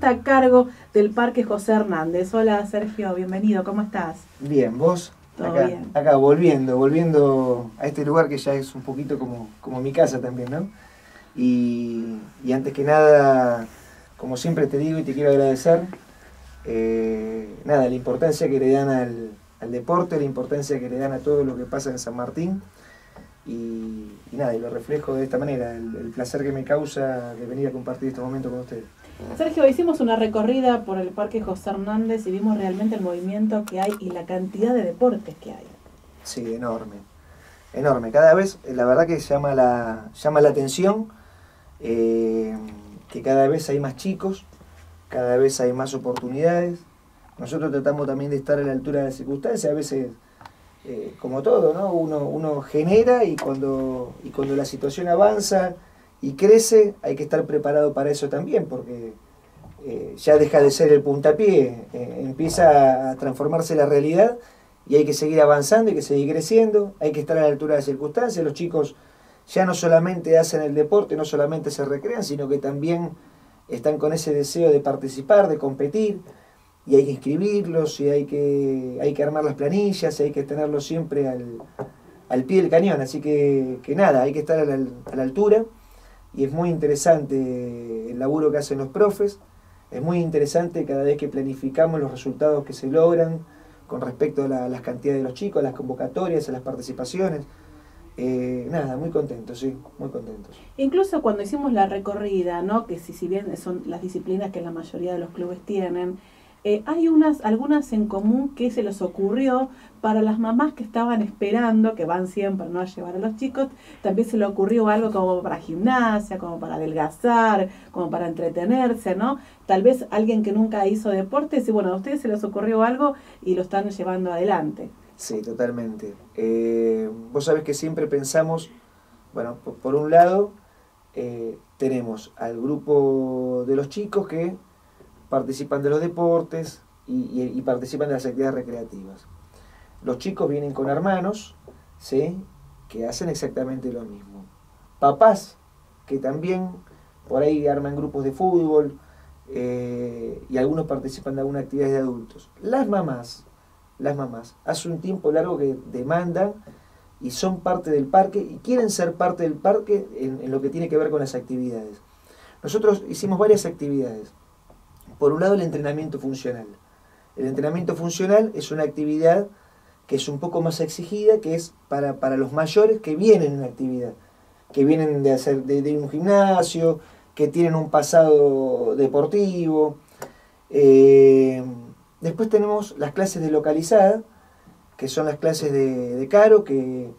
está a cargo del Parque José Hernández. Hola Sergio, bienvenido, ¿cómo estás? Bien, vos. Todo acá, bien. acá volviendo, volviendo a este lugar que ya es un poquito como, como mi casa también, ¿no? Y, y antes que nada, como siempre te digo y te quiero agradecer, eh, nada, la importancia que le dan al, al deporte, la importancia que le dan a todo lo que pasa en San Martín. Y, y nada, y lo reflejo de esta manera, el, el placer que me causa de venir a compartir este momento con ustedes. Sergio, hicimos una recorrida por el Parque José Hernández y vimos realmente el movimiento que hay y la cantidad de deportes que hay. Sí, enorme. Enorme. Cada vez, eh, la verdad que llama la, llama la atención eh, que cada vez hay más chicos, cada vez hay más oportunidades. Nosotros tratamos también de estar a la altura de las circunstancias. A veces, eh, como todo, ¿no? Uno, uno genera y cuando, y cuando la situación avanza y crece, hay que estar preparado para eso también, porque eh, ya deja de ser el puntapié, eh, empieza a transformarse la realidad y hay que seguir avanzando, hay que seguir creciendo, hay que estar a la altura de las circunstancias. Los chicos ya no solamente hacen el deporte, no solamente se recrean, sino que también están con ese deseo de participar, de competir, y hay que inscribirlos, y hay que, hay que armar las planillas, y hay que tenerlos siempre al, al pie del cañón. Así que, que nada, hay que estar a la, a la altura, y es muy interesante el laburo que hacen los profes, es muy interesante cada vez que planificamos los resultados que se logran con respecto a la- las cantidades de los chicos, a las convocatorias, a las participaciones. Eh, nada, muy contentos, sí, muy contentos. Incluso cuando hicimos la recorrida, ¿no? que si, si bien son las disciplinas que la mayoría de los clubes tienen, eh, hay unas, algunas en común que se les ocurrió para las mamás que estaban esperando, que van siempre ¿no? a llevar a los chicos, también se le ocurrió algo como para gimnasia, como para adelgazar, como para entretenerse, ¿no? Tal vez alguien que nunca hizo deporte, y bueno, a ustedes se les ocurrió algo y lo están llevando adelante. Sí, totalmente. Eh, vos sabés que siempre pensamos, bueno, por, por un lado, eh, tenemos al grupo de los chicos que participan de los deportes y, participan de las actividades recreativas. Los chicos vienen con hermanos, ¿sí? que hacen exactamente lo mismo. Papás que también por ahí arman grupos de fútbol eh, y algunos participan de algunas actividades de adultos. Las mamás, las mamás, hace un tiempo largo que demandan y son parte del parque y quieren ser parte del parque en, en lo que tiene que ver con las actividades. Nosotros hicimos varias actividades. Por un lado, el entrenamiento funcional. El entrenamiento funcional es una actividad que es un poco más exigida, que es para, para los mayores que vienen en una actividad, que vienen de, hacer, de, un gimnasio, que tienen un pasado deportivo. Eh, después tenemos las clases de localizada, que son las clases de, de Caro, que,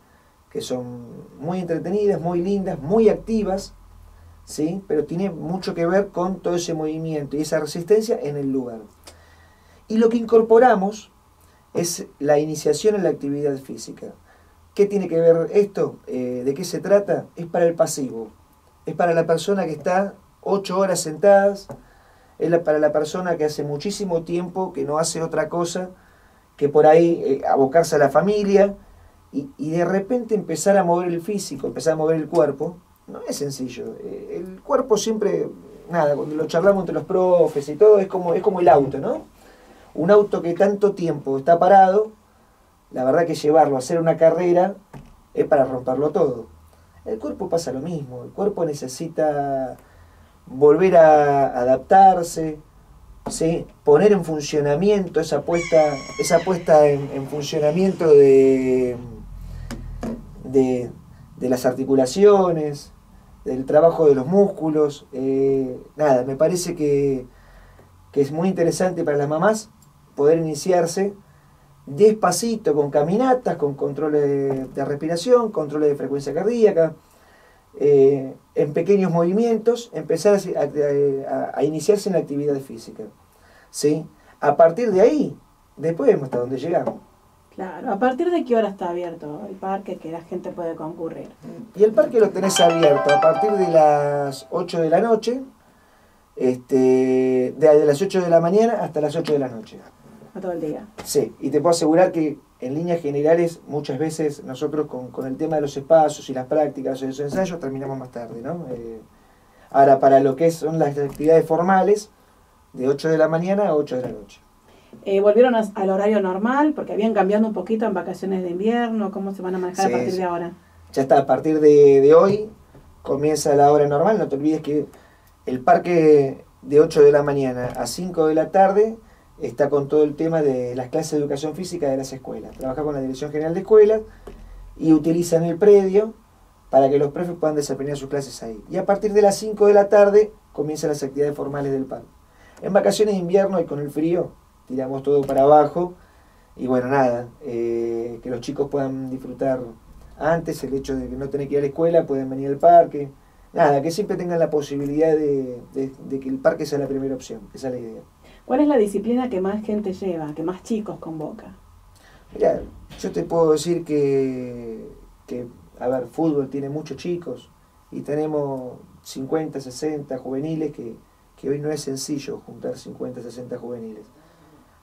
que son muy entretenidas, muy lindas, muy activas, ¿sí? pero tiene mucho que ver con todo ese movimiento y esa resistencia en el lugar. Y lo que incorporamos es la iniciación en la actividad física. ¿Qué tiene que ver esto? Eh, ¿De qué se trata? Es para el pasivo. Es para la persona que está ocho horas sentadas. Es para la persona que hace muchísimo tiempo que no hace otra cosa que por ahí eh, abocarse a la familia y, y de repente empezar a mover el físico, empezar a mover el cuerpo. No es sencillo. Eh, el cuerpo siempre, nada, cuando lo charlamos entre los profes y todo, es como, es como el auto, ¿no? Un auto que tanto tiempo está parado, la verdad que llevarlo a hacer una carrera es para romperlo todo. El cuerpo pasa lo mismo, el cuerpo necesita volver a adaptarse, ¿sí? poner en funcionamiento esa puesta, esa puesta en, en funcionamiento de, de, de las articulaciones, del trabajo de los músculos. eh, nada, me parece que, que es muy interesante para las mamás poder iniciarse despacito con caminatas, con controles de, respiración, controles de frecuencia cardíaca, eh, en pequeños movimientos, empezar a, a- a iniciarse en la actividad física. ¿sí? A partir de ahí, después vemos hasta dónde llegamos. Claro, ¿a partir de qué hora está abierto el parque que la gente puede concurrir? Y el parque lo tenés abierto a partir de las 8 de la noche, este, de, las 8 de la mañana hasta las 8 de la noche. A todo el día. Sí, y te puedo asegurar que en líneas generales muchas veces nosotros con, con el tema de los espacios y las prácticas o los ensayos terminamos más tarde, ¿no? Eh, ahora, para lo que son las actividades formales, de 8 de la mañana a 8 de la noche. Eh, ¿Volvieron al horario normal? Porque habían cambiado un poquito en vacaciones de invierno. ¿Cómo se van a manejar a partir de ahora? Ya está, a partir de, hoy comienza la hora normal. No te olvides que el parque de 8 de la mañana a 5 de la tarde está con todo el tema de las clases de educación física de las escuelas. Trabaja con la Dirección General de Escuelas y utilizan el predio para que los profes puedan desempeñar sus clases ahí. Y a partir de las 5 de la tarde comienzan las actividades formales del parque. En vacaciones de invierno y con el frío tiramos todo para abajo y bueno, nada, eh, que los chicos puedan disfrutar antes, el hecho de que no tener que ir a la escuela, pueden venir al parque, nada, que siempre tengan la posibilidad de, que el parque sea la primera opción, esa es la idea. ¿Cuál es la disciplina que más gente lleva, que más chicos convoca? Mira, yo te puedo decir que, que, a ver, fútbol tiene muchos chicos y tenemos 50, 60 juveniles que, que hoy no es sencillo juntar 50, 60 juveniles.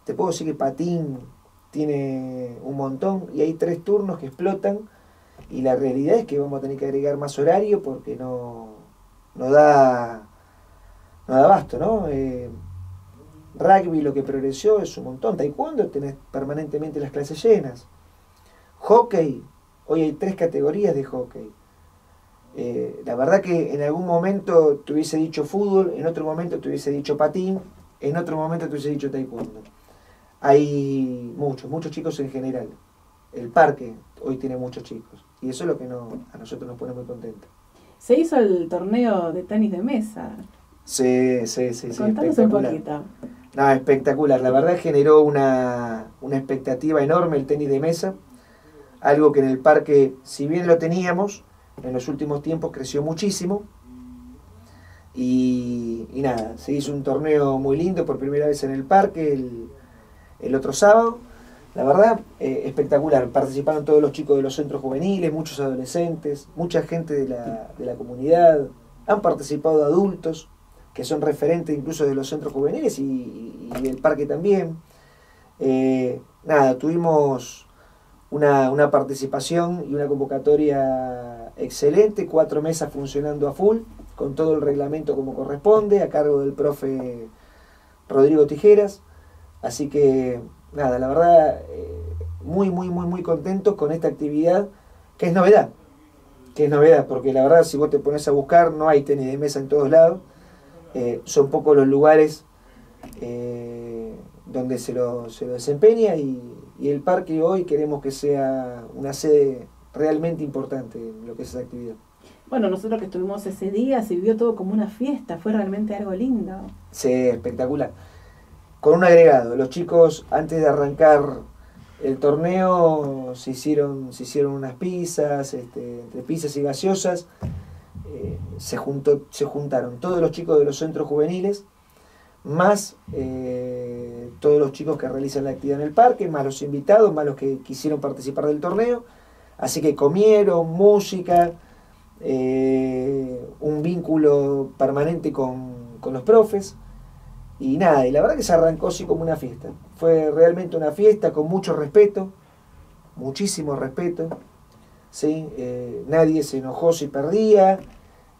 Te puedo decir que patín tiene un montón y hay tres turnos que explotan y la realidad es que vamos a tener que agregar más horario porque no, no da no da abasto, ¿no? Eh, rugby lo que progresó es un montón. Taekwondo tenés permanentemente las clases llenas. Hockey, hoy hay tres categorías de hockey. Eh, la verdad que en algún momento te hubiese dicho fútbol, en otro momento te hubiese dicho patín, en otro momento te hubiese dicho taekwondo. Hay muchos, muchos chicos en general. El parque hoy tiene muchos chicos. Y eso es lo que no, a nosotros nos pone muy contentos. Se hizo el torneo de tenis de mesa. Sí, sí, sí. sí Contanos un poquito. No, espectacular. La verdad generó una, una expectativa enorme el tenis de mesa. Algo que en el parque, si bien lo teníamos, en los últimos tiempos creció muchísimo. Y, nada, se hizo un torneo muy lindo por primera vez en el parque el, otro sábado. La verdad, eh, espectacular. Participaron todos los chicos de los centros juveniles, muchos adolescentes, mucha gente de la, de la comunidad. Han participado adultos, que son referentes incluso de los centros juveniles y, y del parque también. Eh, nada, tuvimos una, una participación y una convocatoria excelente, cuatro mesas funcionando a full, con todo el reglamento como corresponde, a cargo del profe Rodrigo Tijeras. Así que, nada, la verdad, eh, muy, muy, muy, muy contentos con esta actividad, que es novedad, que es novedad, porque la verdad, si vos te pones a buscar, no hay tenis de mesa en todos lados, eh, son pocos los lugares eh, donde se lo, se lo desempeña y, y el parque hoy queremos que sea una sede realmente importante en lo que es esa actividad. Bueno, nosotros que estuvimos ese día se vivió todo como una fiesta, fue realmente algo lindo. Sí, espectacular. Con un agregado, los chicos antes de arrancar el torneo se hicieron, se hicieron unas pizzas, este, entre pizzas y gaseosas, eh, se, juntó, se juntaron todos los chicos de los centros juveniles, más eh, todos los chicos que realizan la actividad en el parque, más los invitados, más los que quisieron participar del torneo. Así que comieron, música, eh, un vínculo permanente con, los profes. Y nada, y la verdad que se arrancó así como una fiesta. Fue realmente una fiesta con mucho respeto, muchísimo respeto. ¿sí? Eh, nadie se enojó si perdía,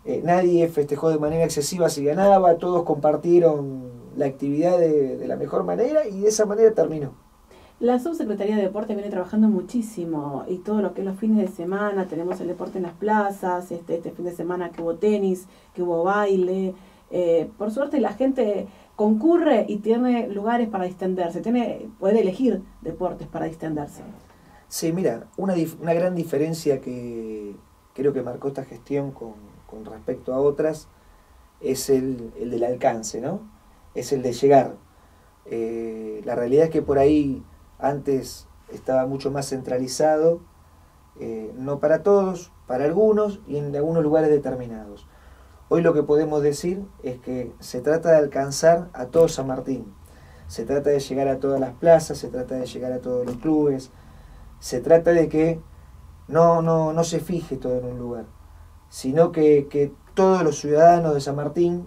eh, nadie festejó de manera excesiva si ganaba, todos compartieron la actividad de, la mejor manera y de esa manera terminó. La Subsecretaría de Deporte viene trabajando muchísimo y todo lo que es los fines de semana, tenemos el deporte en las plazas, este, este fin de semana que hubo tenis, que hubo baile. Eh, por suerte la gente concurre y tiene lugares para distenderse, tiene, puede elegir deportes para distenderse. Sí, mira, una, una gran diferencia que creo que marcó esta gestión con, con respecto a otras es el, el del alcance, ¿no? es el de llegar. Eh, la realidad es que por ahí antes estaba mucho más centralizado, eh, no para todos, para algunos y en algunos lugares determinados. Hoy lo que podemos decir es que se trata de alcanzar a todo San Martín, se trata de llegar a todas las plazas, se trata de llegar a todos los clubes, se trata de que no, no, no se fije todo en un lugar, sino que, que todos los ciudadanos de San Martín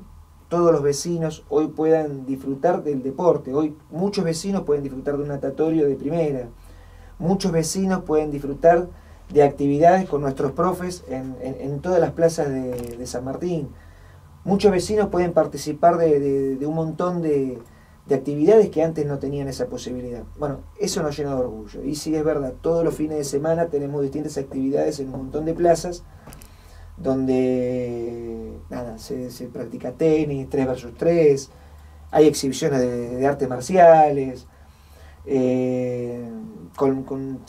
todos los vecinos hoy puedan disfrutar del deporte. Hoy muchos vecinos pueden disfrutar de un natatorio de primera. Muchos vecinos pueden disfrutar de actividades con nuestros profes en, todas las plazas de, San Martín. muchos vecinos pueden participar de, un montón de, actividades que antes no tenían esa posibilidad. Bueno, eso nos llena de orgullo. Y sí es verdad, todos los fines de semana tenemos distintas actividades en un montón de plazas donde nada, se, practica tenis, 3 versus 3, hay exhibiciones de, artes marciales, eh,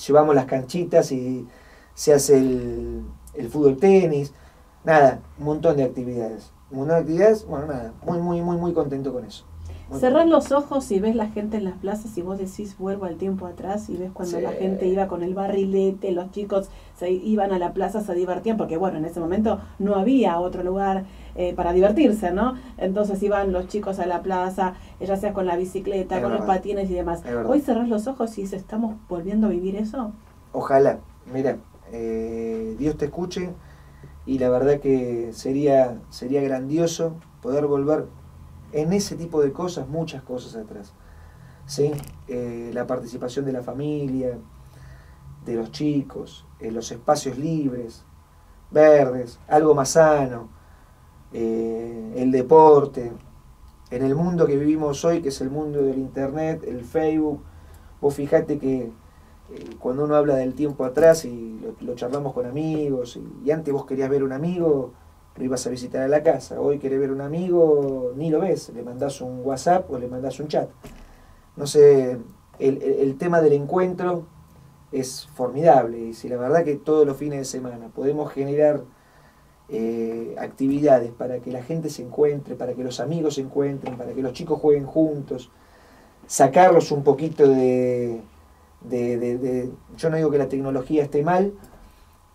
llevamos las canchitas y se hace el, el fútbol tenis, nada, un montón de actividades. Un montón de actividades, bueno, nada, muy, muy, muy, muy contento con eso. Cerrar los ojos y ves la gente en las plazas y vos decís vuelvo al tiempo atrás y ves cuando la gente iba con el barrilete, los chicos se iban a la plaza, se divertían, porque bueno, en ese momento no había otro lugar eh, para divertirse, ¿no? Entonces iban los chicos a la plaza, ya sea con la bicicleta, con los patines y demás. Hoy cerrás los ojos y dices, ¿estamos volviendo a vivir eso? Ojalá, mira, eh, Dios te escuche y la verdad que sería, sería grandioso poder volver en ese tipo de cosas, muchas cosas atrás. ¿Sí? Eh, la participación de la familia, de los chicos, los espacios libres, verdes, algo más sano, eh, el deporte, en el mundo que vivimos hoy, que es el mundo del internet, el Facebook, vos fijate que cuando uno habla del tiempo atrás y lo, charlamos con amigos, y, antes vos querías ver un amigo, lo ibas a visitar a la casa, hoy querés ver un amigo, ni lo ves, le mandás un WhatsApp o le mandás un chat. No sé, el, tema del encuentro es formidable, y si la verdad que todos los fines de semana podemos generar eh, actividades para que la gente se encuentre, para que los amigos se encuentren, para que los chicos jueguen juntos, sacarlos un poquito de, de, yo no digo que la tecnología esté mal,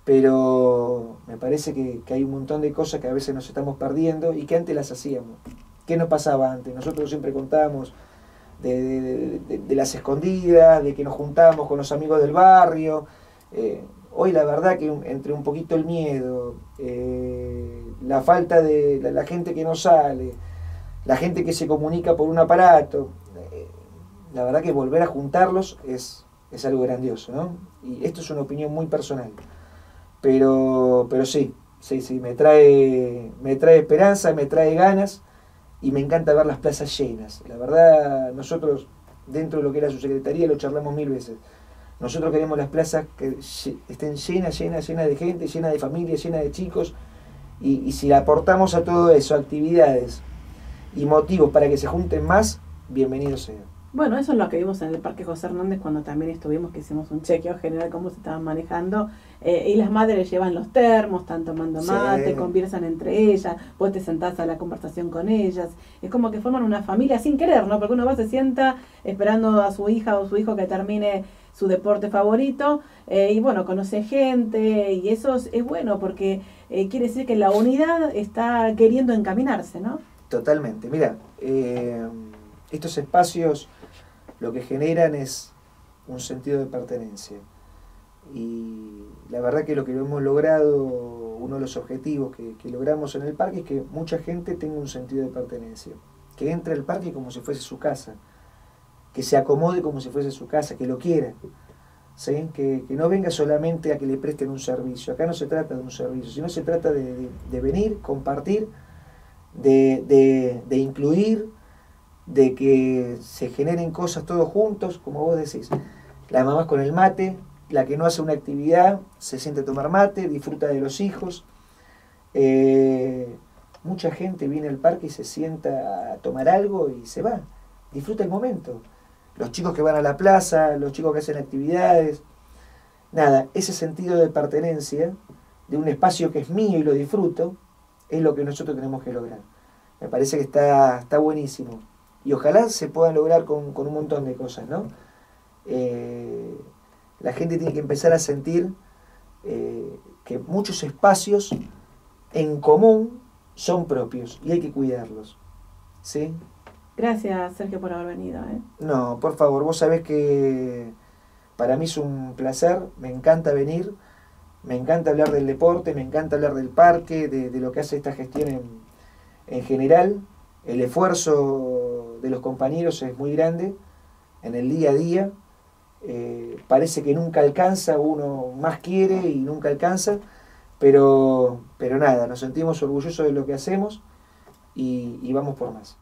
pero me parece que, hay un montón de cosas que a veces nos estamos perdiendo y que antes las hacíamos. ¿Qué nos pasaba antes? Nosotros siempre contábamos de, las escondidas, de que nos juntábamos con los amigos del barrio. Eh, hoy la verdad que entre un poquito el miedo, eh, la falta de la, gente que no sale, la gente que se comunica por un aparato, eh, la verdad que volver a juntarlos es, es algo grandioso, ¿no? Y esto es una opinión muy personal. Pero, pero sí, sí, sí, me trae, me trae esperanza, me trae ganas y me encanta ver las plazas llenas. La verdad, nosotros dentro de lo que era su secretaría lo charlamos mil veces. Nosotros queremos las plazas que estén llenas, llenas, llenas de gente, llenas de familias, llenas de chicos. Y, si aportamos a todo eso actividades y motivos para que se junten más, bienvenido sea. Bueno, eso es lo que vimos en el Parque José Hernández cuando también estuvimos, que hicimos un chequeo general cómo se estaban manejando. Eh, y las madres llevan los termos, están tomando mate, conversan entre ellas, vos te sentás a la conversación con ellas. Es como que forman una familia sin querer, ¿no? Porque uno va, se sienta esperando a su hija o su hijo que termine su deporte favorito eh, y bueno, conoce gente y eso es, bueno porque eh, quiere decir que la unidad está queriendo encaminarse, ¿no? Totalmente. Mira, estos espacios lo que generan es un sentido de pertenencia. Y la verdad que lo que hemos logrado, uno de los objetivos que, logramos en el parque es que mucha gente tenga un sentido de pertenencia, que entre al parque como si fuese su casa, que se acomode como si fuese su casa, que lo quiera, que, no venga solamente a que le presten un servicio, acá no se trata de un servicio, sino se trata de, venir, compartir, de, de incluir, de que se generen cosas todos juntos, como vos decís. La mamá con el mate, la que no hace una actividad, se siente a tomar mate, disfruta de los hijos. Eh, mucha gente viene al parque y se sienta a tomar algo y se va. Disfruta el momento. Los chicos que van a la plaza, los chicos que hacen actividades. Nada, ese sentido de pertenencia, de un espacio que es mío y lo disfruto, es lo que nosotros tenemos que lograr. Me parece que está, está buenísimo y ojalá se puedan lograr con, un montón de cosas, ¿no? Eh, la gente tiene que empezar a sentir eh, que muchos espacios en común son propios y hay que cuidarlos. ¿Sí? Gracias, Sergio, por haber venido. ¿eh? No, por favor, vos sabés que para mí es un placer, me encanta venir, me encanta hablar del deporte, me encanta hablar del parque, de, lo que hace esta gestión en, en general, el esfuerzo de los compañeros es muy grande en el día a día. Eh, parece que nunca alcanza, uno más quiere y nunca alcanza, pero, pero nada, nos sentimos orgullosos de lo que hacemos y, y vamos por más.